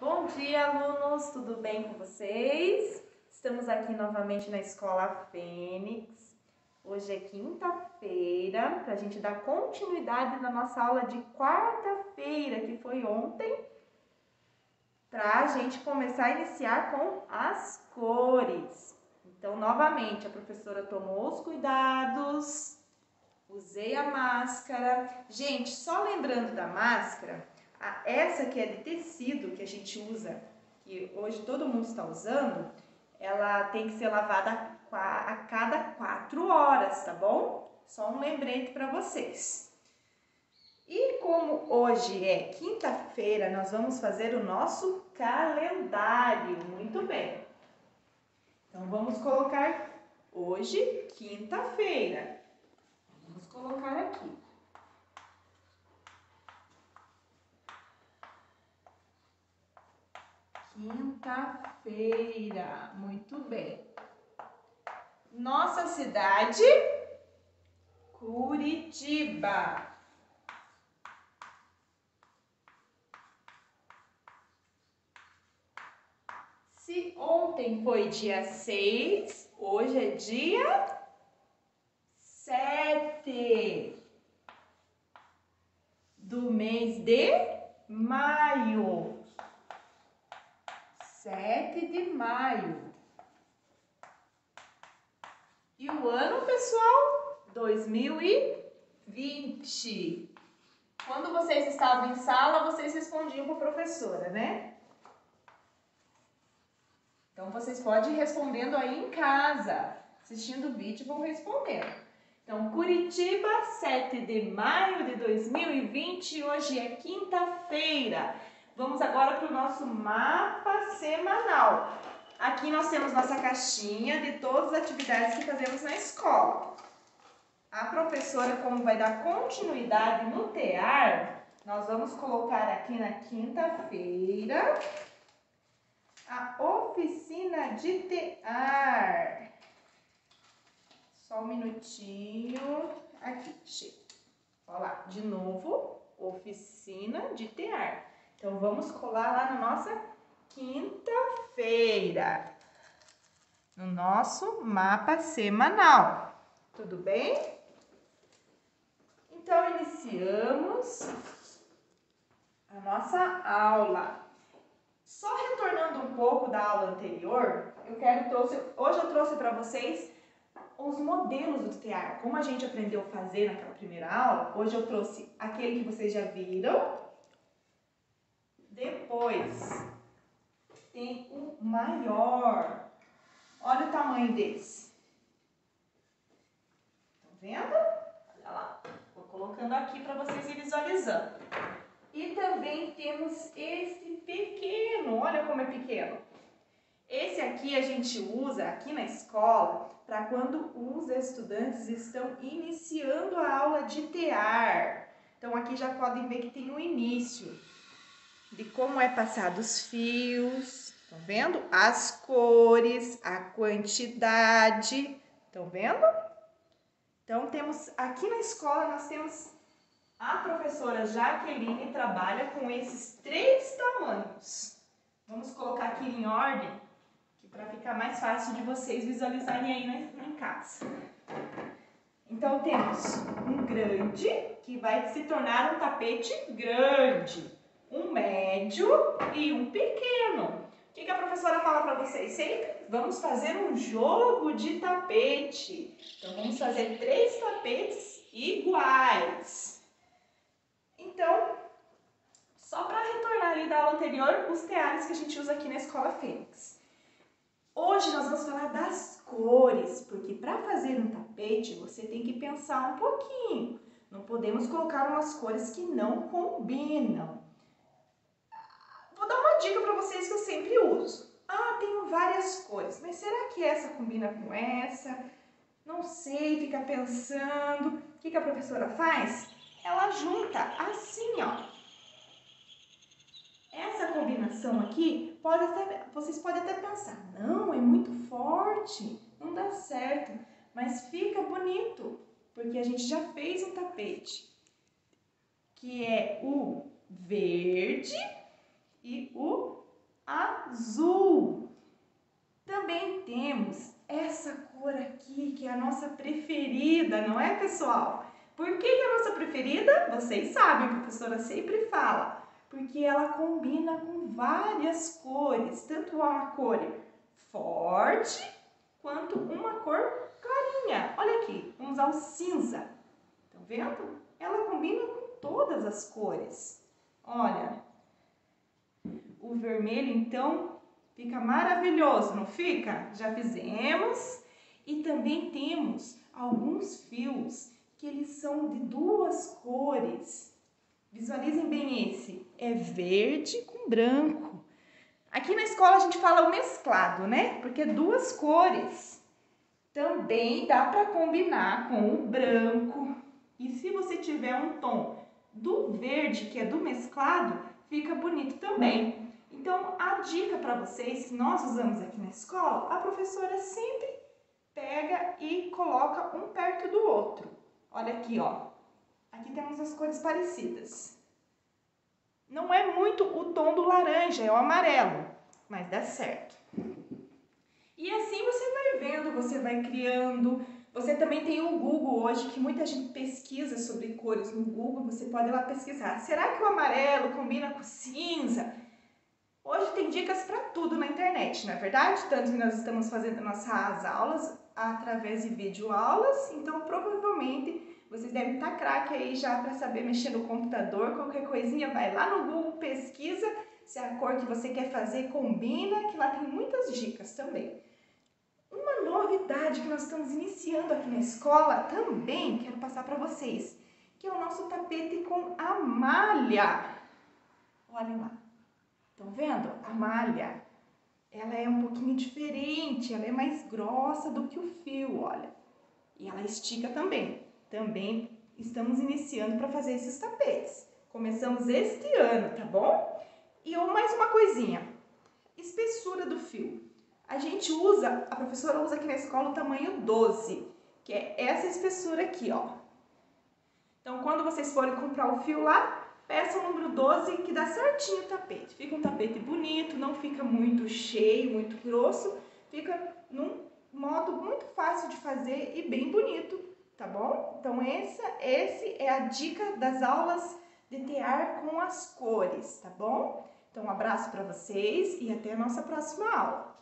Bom dia, alunos! Tudo bem com vocês? Estamos aqui novamente na Escola Fênix. Hoje é quinta-feira, para a gente dar continuidade na nossa aula de quarta-feira, que foi ontem, para a gente começar a iniciar com as cores. Então, novamente, a professora tomou os cuidados, usei a máscara. Gente, só lembrando da máscara, a, essa que é de tecido que a gente usa, que hoje todo mundo está usando, ela tem que ser lavada a, a cada quatro horas, tá bom? Só um lembrete para vocês. E como hoje é quinta-feira, nós vamos fazer o nosso calendário. Muito bem. Então vamos colocar hoje, quinta-feira. Vamos colocar aqui. Quinta-feira. Muito bem. Nossa cidade, Curitiba. Se ontem foi dia 6, hoje é dia 7 do mês de maio. 7 de maio. E o ano, pessoal? 2020. Quando vocês estavam em sala, vocês respondiam para a professora, né? Então, vocês podem ir respondendo aí em casa. Assistindo o vídeo, vão respondendo. Então, Curitiba, 7 de maio de 2020. Hoje é quinta-feira. Vamos agora para o nosso mapa semanal. Aqui nós temos nossa caixinha de todas as atividades que fazemos na escola. A professora, como vai dar continuidade no TEAR, nós vamos colocar aqui na quinta-feira a oficina de tear. Só um minutinho. Aqui, chega. Olha lá, de novo, oficina de tear. Então, vamos colar lá na nossa quinta-feira, no nosso mapa semanal. Tudo bem? Então, iniciamos a nossa aula. Só retornando um pouco da aula anterior, eu quero trouxe, hoje eu trouxe para vocês os modelos do tear. Como a gente aprendeu a fazer naquela primeira aula, hoje eu trouxe aquele que vocês já viram. Depois tem o maior. Olha o tamanho desse. Tá vendo? Olha lá. Vou colocando aqui para vocês ir visualizando. E também temos esse pequeno, olha como é pequeno. Esse aqui a gente usa aqui na escola para quando os estudantes estão iniciando a aula de tear. Então aqui já podem ver que tem o um início de como é passado os fios, estão vendo? As cores, a quantidade, estão vendo? Então temos aqui na escola nós temos a professora Jaqueline trabalha com esses três tamanhos. Vamos colocar aqui em ordem, para ficar mais fácil de vocês visualizarem aí em casa. Então temos um grande, que vai se tornar um tapete grande, um médio e um pequeno. O que, a professora fala para vocês? Sempre vamos fazer um jogo de tapete. Então vamos fazer três tapetes iguais. Então, só para retornar ali da aula anterior, os teares que a gente usa aqui na Escola Fênix. Hoje nós vamos falar das cores, porque para fazer um tapete você tem que pensar um pouquinho. Não podemos colocar umas cores que não combinam. Dica para vocês que eu sempre uso. Ah, tenho várias cores, mas será que essa combina com essa? Não sei, fica pensando. O que, que a professora faz? ela junta assim, ó. Essa combinação aqui, pode até, vocês podem até pensar, não, é muito forte, não dá certo, mas fica bonito, porque a gente já fez um tapete, que é o verde e o azul. Também temos essa cor aqui, que é a nossa preferida, não é, pessoal? Por que é a nossa preferida? Vocês sabem, a professora sempre fala. Porque ela combina com várias cores, tanto uma cor forte quanto uma cor clarinha. Olha aqui, vamos usar o cinza. Estão vendo? Ela combina com todas as cores. Olha, o vermelho então fica maravilhoso, não fica? Já fizemos. E também temos alguns fios que eles são de duas cores. Visualizem bem esse, é verde com branco. Aqui na escola a gente fala o mesclado, né? Porque é duas cores. Também dá para combinar com o branco. E se você tiver um tom do verde, que é do mesclado, fica bonito também. Então, a dica para vocês que nós usamos aqui na escola, a professora sempre pega e coloca um perto do outro. Olha aqui, ó. Aqui temos as cores parecidas. Não é muito o tom do laranja, é o amarelo, mas dá certo. E assim você vai vendo, você vai criando. Você também tem o Google hoje, que muita gente pesquisa sobre cores no Google, você pode ir lá pesquisar. Será que o amarelo combina com cinza? Hoje tem dicas para tudo na internet, não é verdade? Tanto que nós estamos fazendo nossas aulas através de videoaulas, então provavelmente vocês devem estar craque aí já para saber mexer no computador, qualquer coisinha vai lá no Google, pesquisa se a cor que você quer fazer combina, que lá tem muitas dicas também. Uma novidade que nós estamos iniciando aqui na escola também quero passar para vocês, que é o nosso tapete com a malha. Olhem lá. Estão vendo? A malha, ela é um pouquinho diferente, ela é mais grossa do que o fio, olha. E ela estica também. Também estamos iniciando para fazer esses tapetes. Começamos este ano, tá bom? E mais uma coisinha, espessura do fio. A gente usa, a professora usa aqui na escola o tamanho 12, que é essa espessura aqui, ó. Então, quando vocês forem comprar o fio lá, peça o número 12 que dá certinho o tapete. Fica um tapete bonito, não fica muito cheio, muito grosso, fica num modo muito fácil de fazer e bem bonito, tá bom? Então essa, esse é a dica das aulas de tear com as cores, tá bom? Então um abraço para vocês e até a nossa próxima aula.